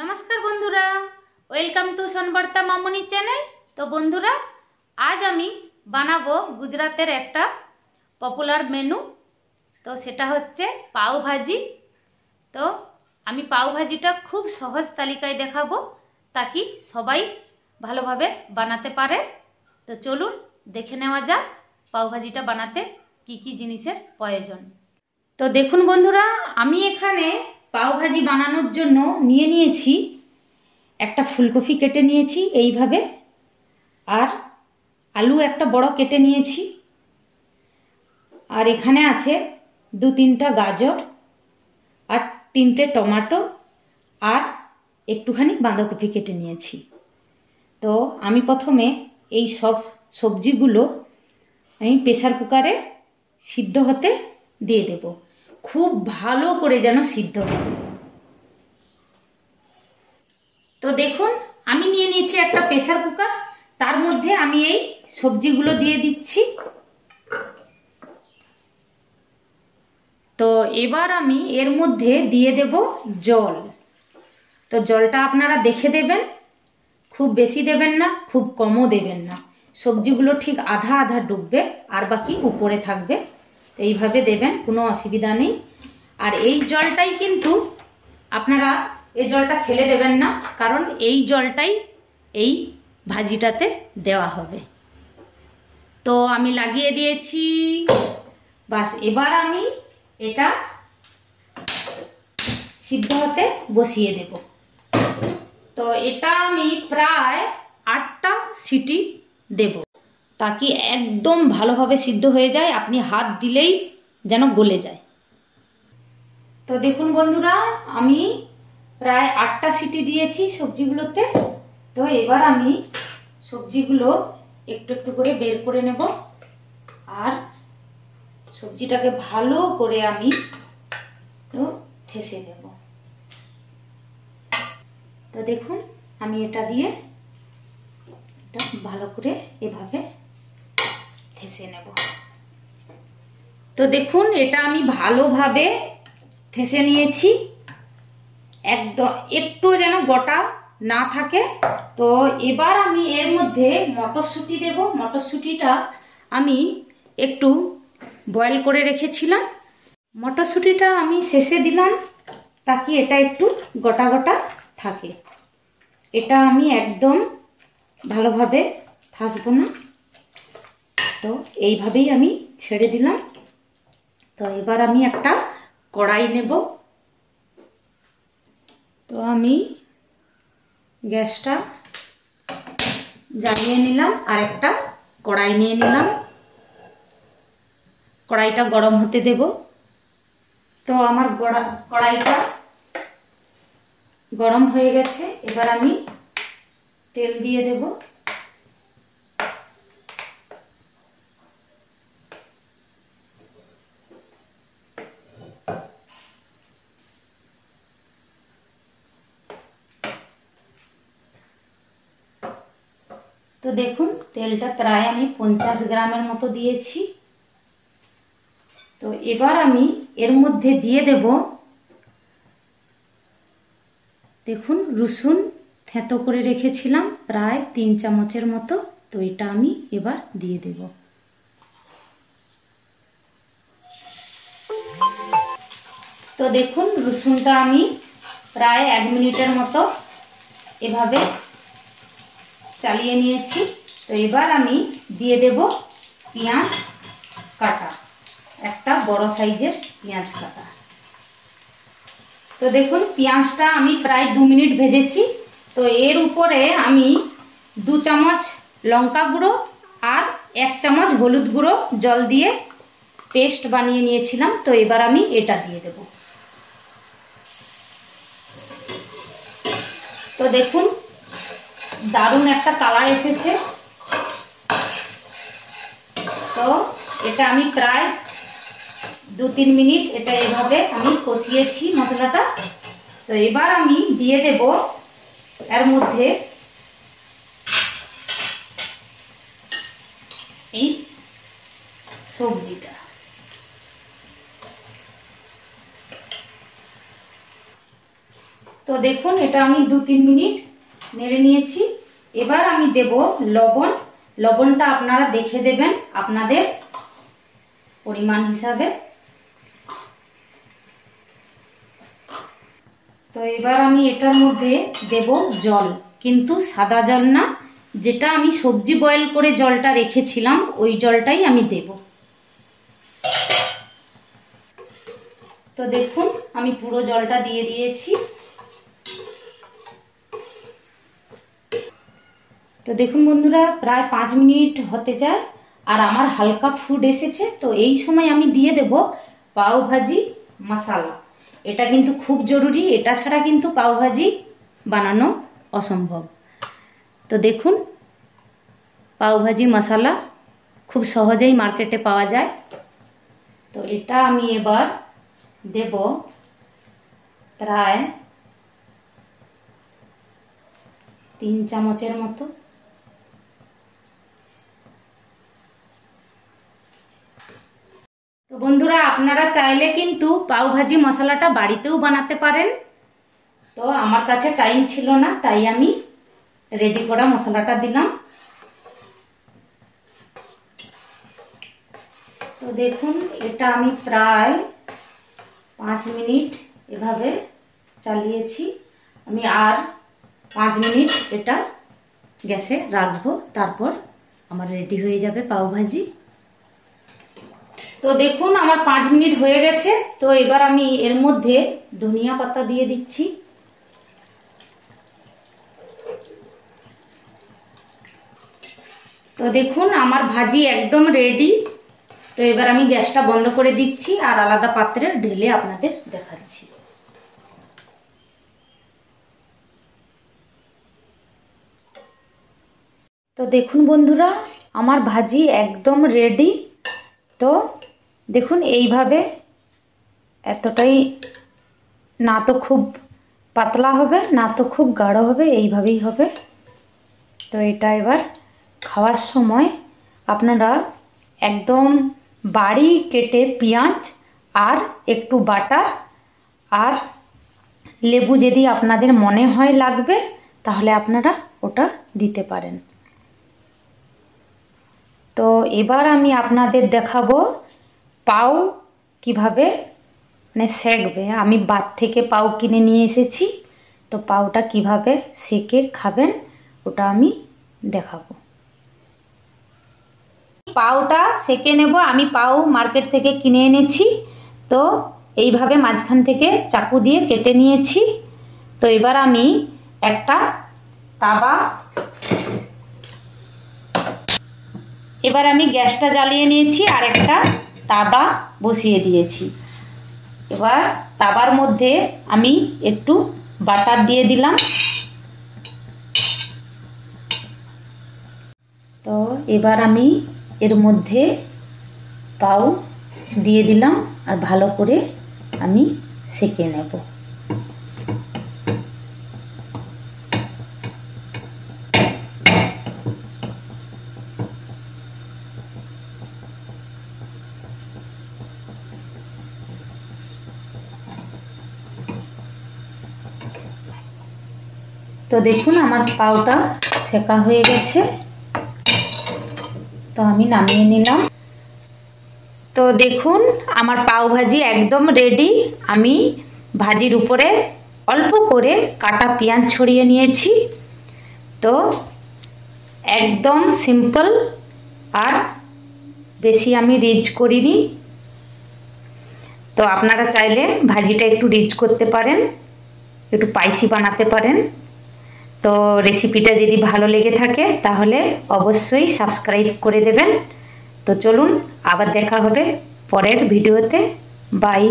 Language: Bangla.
নমস্কার বন্ধুরা ওয়েলকাম টু সনবর্তা মামনি চ্যানেল তো বন্ধুরা, আজ আমি বানাবো গুজরাতের একটা পপুলার মেনু তো সেটা হচ্ছে পাও ভাজি। তো আমি পাও ভাজিটা খুব সহজ তালিকায় দেখাবো, তাকি সবাই ভালোভাবে বানাতে পারে। তো চলুন, দেখে নেওয়া যাক পাও ভাজিটা বানাতে কি কি জিনিসের প্রয়োজন। তো দেখুন বন্ধুরা, আমি এখানে পাও ভাজি বানানোর জন্য নিয়ে নিয়েছি, একটা ফুলকপি কেটে নিয়েছি এইভাবে, আর আলু একটা বড় কেটে নিয়েছি। আর এখানে আছে দু তিনটা গাজর, আর তিনটে টমাটো, আর একটুখানি বাঁধাকপি কেটে নিয়েছি। তো আমি প্রথমে এই সব সবজিগুলো আমি প্রেসার কুকারে সিদ্ধ হতে দিয়ে দেব। খুব ভালো করে যেন সিদ্ধ হয়। তো দেখুন, আমি নিয়ে নিয়েছি একটা প্রেশার কুকার তার মধ্যে আমি এই সবজিগুলো দিয়ে দিচ্ছি। তো এবার আমি এর মধ্যে দিয়ে দেব জল। তো জলটা আপনারা দেখে দেবেন, খুব বেশি দেবেন না, খুব কমও দেবেন না। সবজিগুলো ঠিক আধা আধা ডুববে, আর বাকি উপরে থাকবে। এইভাবে দেবেন, কোনো অসুবিধা নেই। আর এই জলটাই কিন্তু আপনারা এই জলটা ফেলে দেবেন না, কারণ এই জলটাই এই ভাজিটাতে দেওয়া হবে। তো আমি লাগিয়ে দিয়েছি। বাস, এবার আমি এটা সিদ্ধ হতে বসিয়ে দেব। তো এটা আমি প্রায় আটটা সিটি দেব। তাকে একদম ভালোভাবে সিদ্ধ হয়ে যায়? আপনি হাত দিলেই যেন গলে যায়। তো দেখুন বন্ধুরা, আমি প্রায় আটটা সিটি দিয়েছি সবজিগুলোতে। তো এবার আমি সবজিগুলো একটু একটু করে বের করে নেব। আর সবজিটাকে ভালো করে আমি তো থেসে নেব। তো দেখুন, আমি এটা দিয়ে এটা ভালো করে এভাবে থেসে নেব। তো দেখুন, এটা আমি ভালোভাবে থেসে নিয়েছি। একদম একটু যেন গোটা না থাকে। তো এবার আমি এর মধ্যে মটরশুঁটি দেব। মটরশুঁটিটা আমি একটু বয়েল করে রেখেছিলাম। মটরশুঁটিটা আমি শেষে দিলাম তাকে এটা একটু গোটা গোটা থাকে। এটা আমি একদম ভালোভাবে থাসবো না। তো এইভাবেই আমি ছেড়ে দিলাম। তো এবার আমি একটা কড়াই নেব। তো আমি গ্যাসটা জ্বালিয়ে নিলাম আর একটা কড়াই নিয়ে নিলাম। কড়াইটা গরম হতে দেব। তো আমার কড়াইটা গরম হয়ে গেছে। এবার আমি তেল দিয়ে দেব। তো দেখুন, তেলটা প্রায় আমি পঞ্চাশ গ্রামের মতো দিয়েছি। তো এবার আমি এর মধ্যে দিয়ে দেব, দেখুন, রসুন থেঁতো করে রেখেছিলাম, প্রায় তিন চামচের মতো, তো এটা আমি এবার দিয়ে দেব। তো দেখুন, রসুনটা আমি প্রায় এক মিনিটের মতো এভাবে চালিয়ে নিয়েছি। তো এবার আমি দিয়ে দেব পেঁয়াজ কাটা, একটা বড় সাইজের পেঁয়াজ কাটা। তো দেখুন, পেঁয়াজটা আমি প্রায় দু মিনিট ভেজেছি। তো এর উপরে আমি দু চামচ লঙ্কা গুঁড়ো আর এক চামচ হলুদ গুঁড়ো জল দিয়ে পেস্ট বানিয়ে নিয়েছিলাম। তো এবার আমি এটা দিয়ে দেব। তো দেখুন দারুণ একটা কালার এসেছে। তো এটা আমি প্রায় দু তিন মিনিট এটা এভাবে আমি কষিয়েছি মশলাটা। তো এবার আমি দিয়ে দেব এর মধ্যে এই সবজিটা। তো দেখুন এটা আমি দু তিন মিনিট নেড়ে নিয়েছি। এবার আমি দেব লবণ। লবণটা আপনারা দেখে দেবেন আপনাদের পরিমাণ হিসাবে। তো এবার আমি এটার মধ্যে দেব জল। কিন্তু সাদা জল না। যেটা আমি সবজি বয়েল করে জলটা রেখেছিলাম, ওই জলটাই আমি দেব। তো দেখুন, আমি পুরো জলটা দিয়ে দিয়েছি। তো দেখুন বন্ধুরা, প্রায় পাঁচ মিনিট হতে যায় আর আমার হালকা ফুড এসেছে, তো এই সময় আমি দিয়ে দেব পাও ভাজি মশালা। এটা কিন্তু খুব জরুরি, এটা ছাড়া কিন্তু পাও ভাজি বানানো অসম্ভব। তো দেখুন, পাও ভাজি মশালা খুব সহজেই মার্কেটে পাওয়া যায়। তো এটা আমি এবার দেব প্রায় তিন চামচের মতো। বন্ধুরা, আপনারা চাইলে কিন্তু পাও ভাজি মশলাটা বাড়িতেও বানাতে পারেন। তো আমার কাছে টাইম ছিল না, তাই আমি রেডি করা মশলাটা দিলাম। তো দেখুন, এটা আমি প্রায় পাঁচ মিনিট এভাবে চালিয়েছি। আমি আর পাঁচ মিনিট এটা গ্যাসে রাখব, তারপর আমার রেডি হয়ে যাবে পাওভাজি। তো দেখুন, আমার পাঁচ মিনিট হয়ে গেছে। তো এবার আমি এর মধ্যে ধনিয়া পাতা দিয়ে দিচ্ছি। তো দেখুন, আমার ভাজি একদম রেডি তো এবার আমি গ্যাসটা বন্ধ করে দিচ্ছি আর আলাদা পাত্রে ঢেলে আপনাদের দেখাচ্ছি। তো দেখুন বন্ধুরা, আমার ভাজি একদম রেডি তো দেখুন, এইভাবে এতটাই না তো খুব পাতলা হবে, না তো খুব গাঢ় হবে, এইভাবেই হবে। তো এটা এবার খাওয়ার সময় আপনারা একদম বাড়ি কেটে পেঁয়াজ আর একটু বাটার আর লেবু যদি আপনাদের মনে হয় লাগবে, তাহলে আপনারা ওটা দিতে পারেন। তো এবার আমি আপনাদের দেখাবো পাও কীভাবে? মানে সেঁকবে। আমি বাদ থেকে পাও কিনে নিয়ে এসেছি। তো পাওটা কীভাবে সেকে খাবেন, ওটা আমি দেখাবো। পাওটা সেকে নেব। আমি পাও মার্কেট থেকে কিনে এনেছি। তো এইভাবে মাঝখান থেকে চাকু দিয়ে কেটে নিয়েছি। তো এবার আমি একটা তাবা, এবার আমি গ্যাসটা জ্বালিয়ে নিয়েছি আর একটা তাবা বসিয়ে দিয়েছি। এবার তাবার মধ্যে আমি একটু বাটার দিয়ে দিলাম। তো এবার আমি এর মধ্যে পাউ দিয়ে দিলাম আর ভালো করে আমি সেঁকে নেব। তো দেখুন, আমার পাউটা সেকা হয়ে গেছে। তো আমি নামিয়ে নিলাম। তো দেখুন, আমার পাও ভাজি একদম রেডি আমি ভাজির উপরে অল্প করে কাটা পেঁয়াজ ছড়িয়ে নিয়েছি। তো একদম সিম্পল আর বেশি আমি রিচ করিনি। তো আপনারা চাইলে ভাজিটা একটু রিচ করতে পারেন, একটু পাইসি বানাতে পারেন। তো রেসিপিটা যদি ভালো লেগে থাকে, তাহলে অবশ্যই সাবস্ক্রাইব করে দেবেন। তো চলুন, আবার দেখা হবে পরের ভিডিওতে বাই